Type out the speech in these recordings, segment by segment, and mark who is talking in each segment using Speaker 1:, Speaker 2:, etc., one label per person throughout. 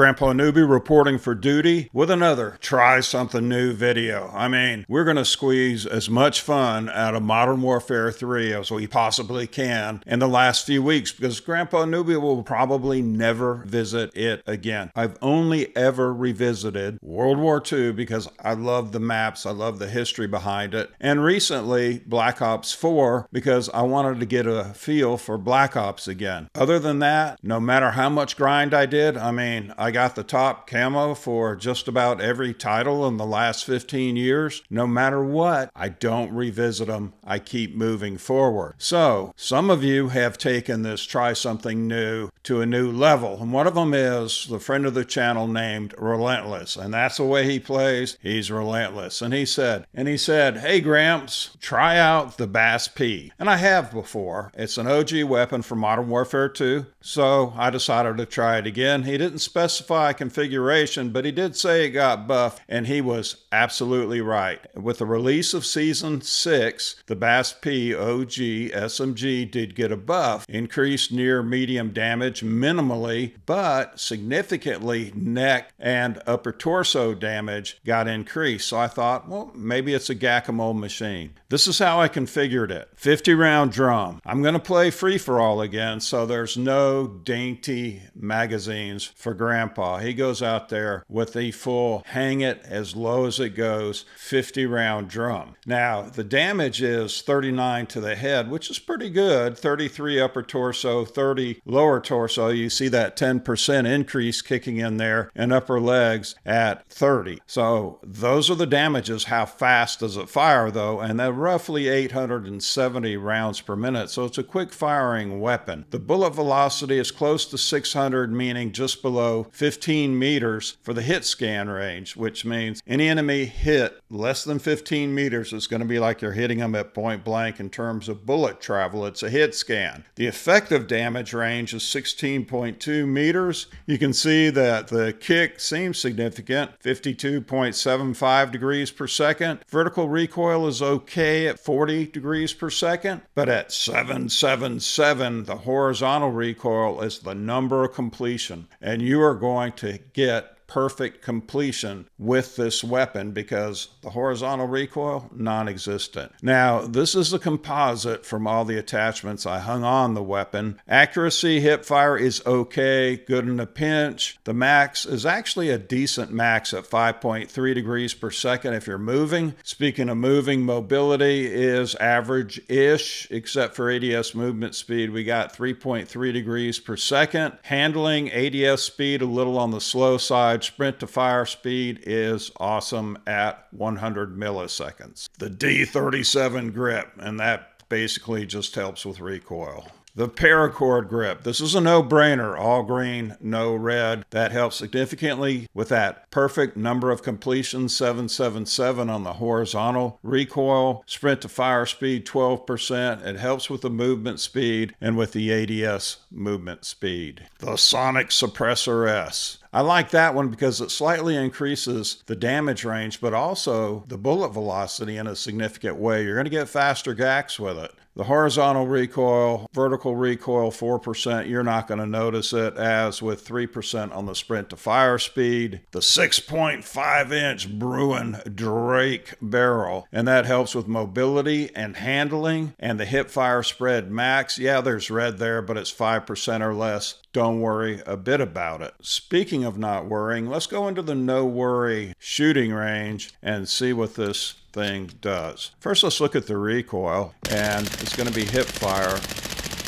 Speaker 1: Grandpa Nooby reporting for duty with another try something new video. I mean, we're going to squeeze as much fun out of Modern Warfare 3 as we possibly can in the last few weeks because Grandpa Nooby will probably never visit it again. I've only ever revisited World War II because I love the maps, I love the history behind it, and recently Black Ops 4 because I wanted to get a feel for Black Ops again. Other than that, no matter how much grind I did, I mean, I got the top camo for just about every title in the last 15 years. No matter what, I don't revisit them. I keep moving forward. So, some of you have taken this try something new to a new level. And one of them is the friend of the channel named Relentless. And that's the way he plays. He's relentless. And he said, and he said, Hey Gramps, try out the BAS-P. And I have before. It's an OG weapon for Modern Warfare 2. So I decided to try it again. He didn't specify configuration, but he did say it got buffed, and he was absolutely right. With the release of Season 6, the BAS-P OG SMG did get a buff, increased near medium damage minimally, but significantly neck and upper torso damage got increased. So I thought, well, maybe it's a Gacamole machine. This is how I configured it 50 round drum. I'm going to play free for all again, so there's no dainty magazines for grandpa. He goes out there with the full hang it as low as it goes 50 round drum. Now, the damage is 39 to the head, which is pretty good 33 upper torso, 30 lower torso. So you see that 10% increase kicking in there, and upper legs at 30. So, those are the damages. How fast does it fire, though? And they're roughly 870 rounds per minute. So, it's a quick firing weapon. The bullet velocity is close to 600, meaning just below 15 meters for the hit scan range, which means any enemy hit less than 15 meters is going to be like you're hitting them at point blank in terms of bullet travel. It's a hit scan. The effective damage range is 16.2 meters. You can see that the kick seems significant 52.75 degrees per second. Vertical recoil is okay at 40 degrees per second, but at 777, the horizontal recoil is the number of completion. And you are going to get perfect completion with this weapon because the horizontal recoil, non existent. Now, this is a composite from all the attachments I hung on the weapon. Accuracy, hip fire is okay, good in a pinch. The max is actually a decent max at 5.3 degrees per second if you're moving. Speaking of moving, mobility is average ish, except for ADS movement speed. We got 3.3 degrees per second. Handling, ADS speed a little on the slow side sprint to fire speed is awesome at 100 milliseconds. The D37 grip, and that basically just helps with recoil. The paracord grip. This is a no brainer. All green, no red. That helps significantly with that perfect number of completions 777 on the horizontal recoil. Sprint to fire speed 12%. It helps with the movement speed and with the ADS movement speed. The Sonic Suppressor S. I like that one because it slightly increases the damage range, but also the bullet velocity in a significant way. You're going to get faster GACs with it. The horizontal recoil, vertical recoil 4%, you're not going to notice it as with 3% on the sprint to fire speed. The 6.5 inch Bruin Drake barrel, and that helps with mobility and handling. And the hip fire spread max, yeah, there's red there, but it's 5% or less. Don't worry a bit about it. Speaking of not worrying, let's go into the no worry shooting range and see what this thing does. First, let's look at the recoil, and it's going to be hip fire.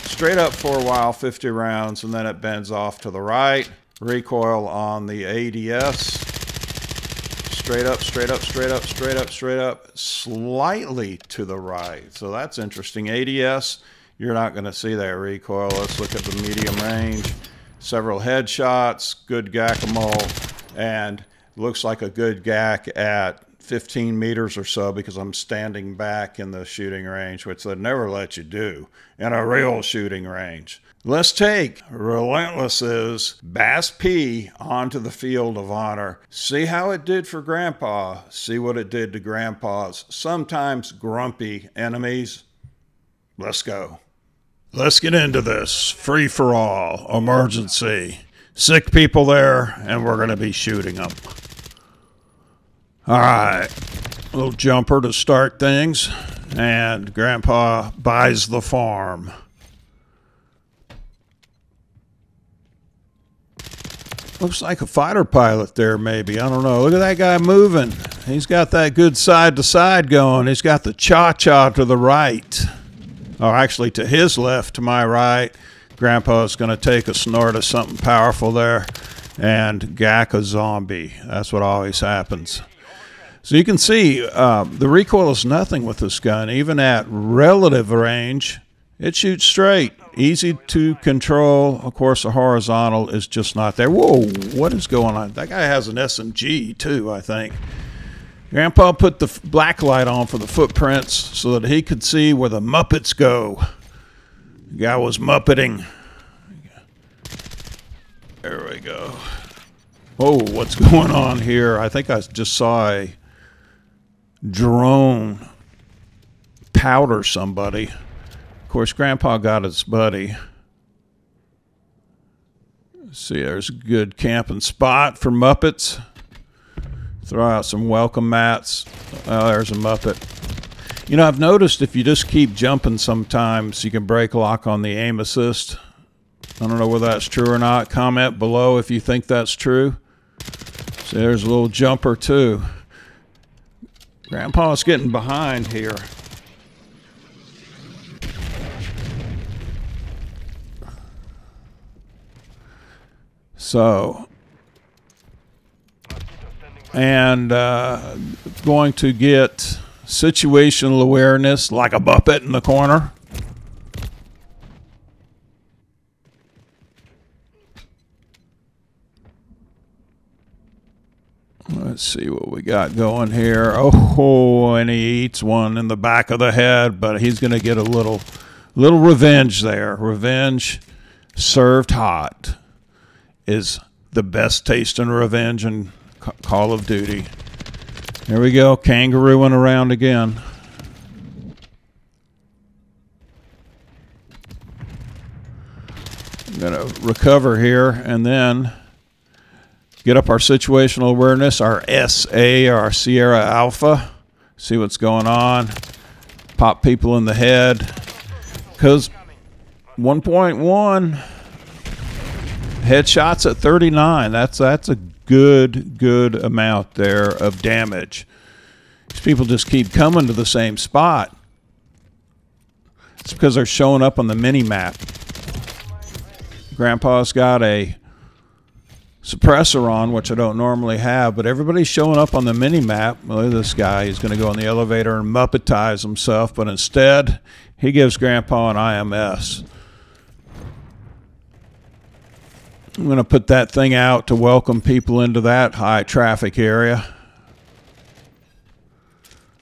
Speaker 1: Straight up for a while, 50 rounds, and then it bends off to the right. Recoil on the ADS. Straight up, straight up, straight up, straight up, straight up, slightly to the right. So that's interesting. ADS, you're not going to see that recoil. Let's look at the medium range. Several headshots, good Gacamole, and looks like a good GAC at 15 meters or so because I'm standing back in the shooting range, which they never let you do in a real shooting range. Let's take Relentless's BAS-P onto the field of honor. See how it did for Grandpa. See what it did to Grandpa's sometimes grumpy enemies. Let's go. Let's get into this. Free for all. Emergency. sick people there, and we're going to be shooting them. All right, little jumper to start things, and Grandpa buys the farm. Looks like a fighter pilot there, maybe. I don't know. Look at that guy moving. He's got that good side to side going. He's got the cha cha to the right. Or actually, to his left, to my right. Grandpa's going to take a snort of something powerful there and gack a zombie. That's what always happens. So you can see uh, the recoil is nothing with this gun. Even at relative range, it shoots straight easy to control. Of course, the horizontal is just not there. Whoa, what is going on? That guy has an SMG too, I think. Grandpa put the black light on for the footprints so that he could see where the Muppets go. The guy was Muppeting. There we go. Oh, what's going on here? I think I just saw a drone powder somebody Of course, Grandpa got his buddy. Let's see, there's a good camping spot for Muppets. Throw out some welcome mats. Oh, there's a Muppet. You know, I've noticed if you just keep jumping sometimes, you can break lock on the aim assist. I don't know whether that's true or not. Comment below if you think that's true. See, there's a little jumper too. Grandpa's getting behind here. So, and uh, going to get situational awareness like a Muppet in the corner. Let's see what we got going here. Oh, and he eats one in the back of the head, but he's going to get a little, little revenge there. Revenge served hot is the best taste in revenge in Call of Duty. Here we go, kangarooing around again. I'm going to recover here and then get up our situational awareness, our SA, our Sierra Alpha, see what's going on, pop people in the head. Because 1.1 Headshots at 39. That's that's a good good amount there of damage. These people just keep coming to the same spot. It's because they're showing up on the mini map. Grandpa's got a suppressor on, which I don't normally have, but everybody's showing up on the mini map. Look at this guy. He's going to go in the elevator and muppetize himself, but instead, he gives Grandpa an IMS. I'm going to put that thing out to welcome people into that high traffic area.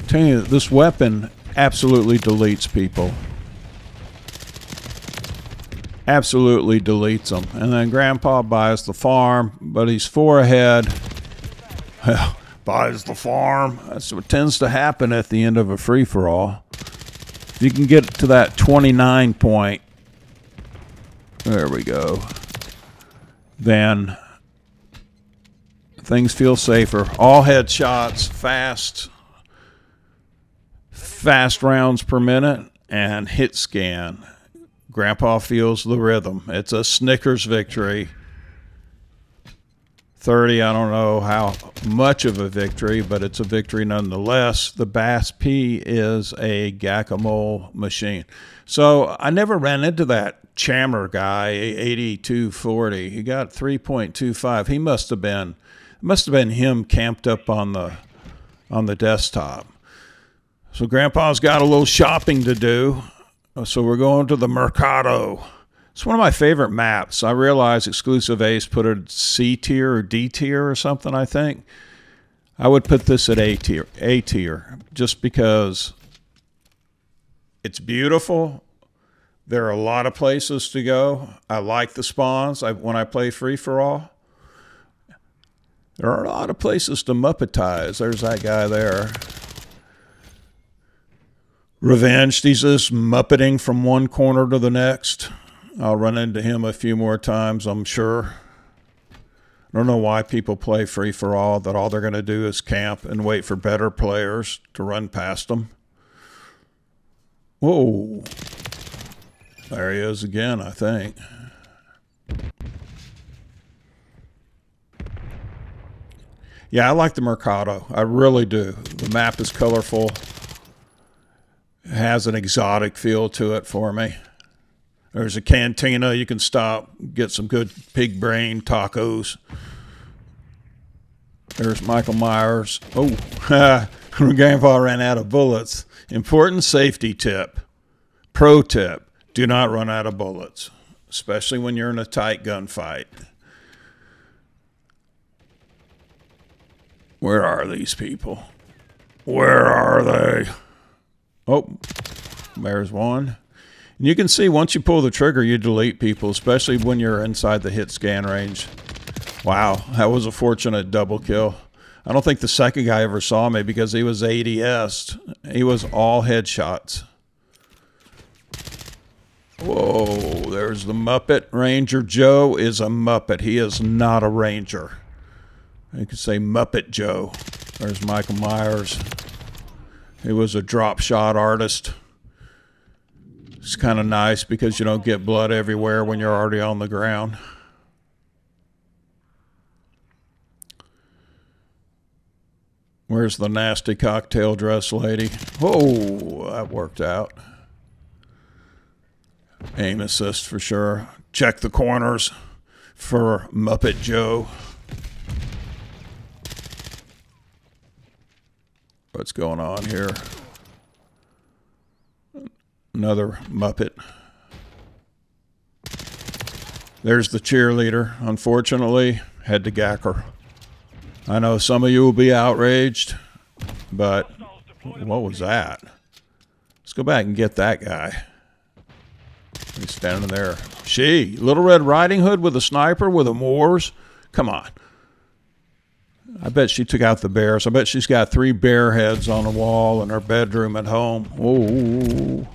Speaker 1: I'm you, this weapon absolutely deletes people. Absolutely deletes them. And then Grandpa buys the farm, but he's four ahead. Well, buys the farm. That's what tends to happen at the end of a free for all. If you can get to that 29 point, there we go then things feel safer. All headshots, fast, fast rounds per minute, and hit scan. Grandpa feels the rhythm. It's a Snickers victory. 30, I don't know how much of a victory, but it's a victory nonetheless. The BAS-P is a guacamole machine. So I never ran into that Chammer guy, 8240. He got 3.25. He must have been must have been him camped up on the on the desktop. So Grandpa's got a little shopping to do. Oh, so we're going to the Mercado. It's one of my favorite maps. I realize Exclusive Ace put it C tier or D tier or something, I think. I would put this at A tier, A tier, just because it's beautiful. There are a lot of places to go. I like the spawns I, when I play free for all. There are a lot of places to muppetize. There's that guy there. Revenge. He's just muppeting from one corner to the next. I'll run into him a few more times, I'm sure. I don't know why people play free for all, that all they're going to do is camp and wait for better players to run past them. Whoa. There he is again, I think. Yeah, I like the Mercado. I really do. The map is colorful. Has an exotic feel to it for me. There's a cantina. You can stop, get some good pig brain tacos. There's Michael Myers. Oh, Grandpa ran out of bullets. Important safety tip. Pro tip do not run out of bullets, especially when you're in a tight gunfight. Where are these people? Where are they? Oh, there's one. And you can see once you pull the trigger, you delete people, especially when you're inside the hit scan range. Wow, that was a fortunate double kill. I don't think the second guy ever saw me because he was ADS. He was all headshots. Whoa, there's the Muppet. Ranger Joe is a Muppet. He is not a Ranger. You could say Muppet Joe. There's Michael Myers. He was a drop shot artist. It's kind of nice because you don't get blood everywhere when you're already on the ground. Where's the nasty cocktail dress lady? Oh, that worked out. Aim assist for sure. Check the corners for Muppet Joe. What's going on here? Another Muppet. There's the cheerleader. Unfortunately, had to gack her. I know some of you will be outraged, but what was that? Let's go back and get that guy. He's standing there. She, Little Red Riding Hood with a sniper with a MORS? Come on. I bet she took out the bears. I bet she's got three bear heads on the wall in her bedroom at home. Oh.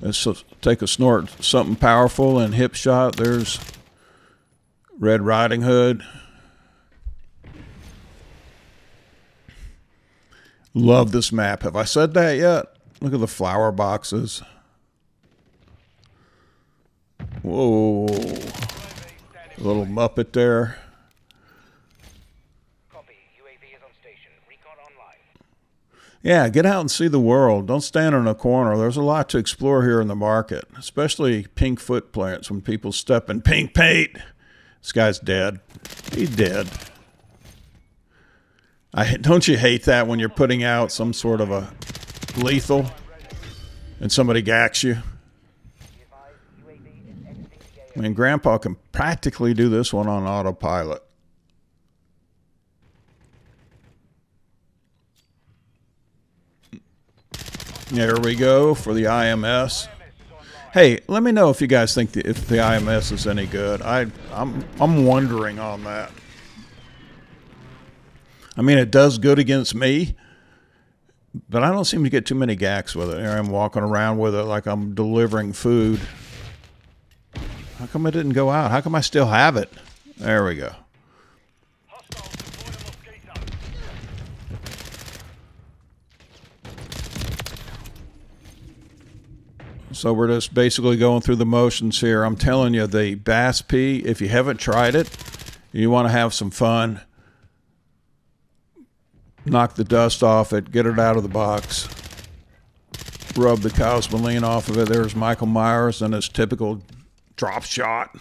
Speaker 1: Let's take a snort, something powerful and hip shot. There's Red Riding Hood. Love this map. Have I said that yet? Look at the flower boxes. Whoa. Little Muppet there. Yeah, get out and see the world. Don't stand in a corner. There's a lot to explore here in the market, especially pink foot plants when people step in pink paint. This guy's dead. He's dead. I don't you hate that when you're putting out some sort of a lethal and somebody gacks you? I mean, Grandpa can practically do this one on autopilot. There we go for the IMS. Hey, let me know if you guys think the, if the IMS is any good. I I'm I'm wondering on that. I mean, it does good against me, but I don't seem to get too many gacks with it. Here I'm walking around with it like I'm delivering food. How come it didn't go out? How come I still have it? There we go. So we're just basically going through the motions here. I'm telling you, the BAS-P, if you haven't tried it, you want to have some fun, knock the dust off it, get it out of the box, rub the cosmoline off of it. There's Michael Myers and his typical drop shot.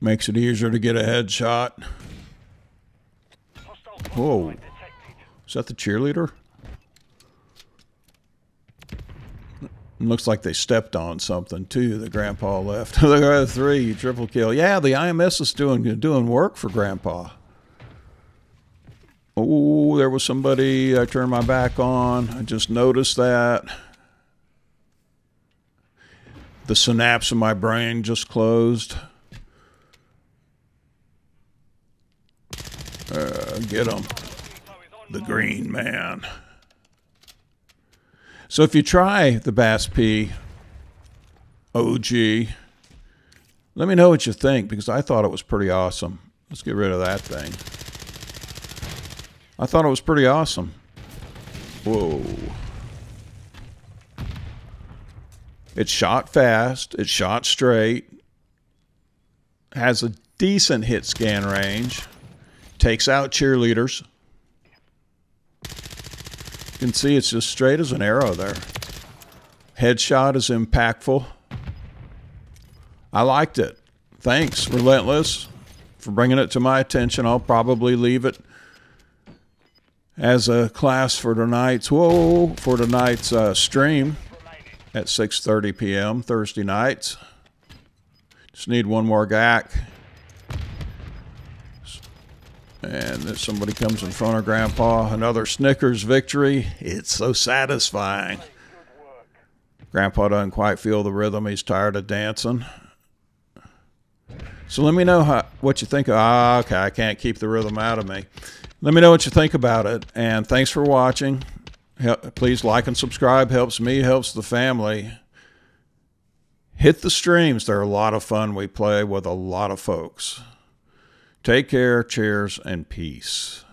Speaker 1: Makes it easier to get a headshot. Whoa. Is that the cheerleader? looks like they stepped on something too. The grandpa left. Look at three triple kill. Yeah, the IMS is doing doing work for grandpa. Oh, there was somebody I turned my back on. I just noticed that. The synapse in my brain just closed. Uh, get him. The green man. So if you try the BAS-P OG. Let me know what you think because I thought it was pretty awesome. Let's get rid of that thing. I thought it was pretty awesome. Whoa. It shot fast. It shot straight. Has a decent hit scan range. Takes out cheerleaders. You can see it's just straight as an arrow there. Headshot is impactful. I liked it. Thanks, Relentless, for bringing it to my attention. I'll probably leave it as a class for tonight's whoa for tonight's uh, stream at 6:30 p.m. Thursday nights. Just need one more GAC. And if somebody comes in front of Grandpa, another Snickers victory. It's so satisfying. Grandpa doesn't quite feel the rhythm. He's tired of dancing. So let me know how, what you think. Ah, okay, I can't keep the rhythm out of me. Let me know what you think about it. And thanks for watching. Please like and subscribe. Helps me, helps the family. Hit the streams. They're a lot of fun. We play with a lot of folks. Take care, cheers, and peace.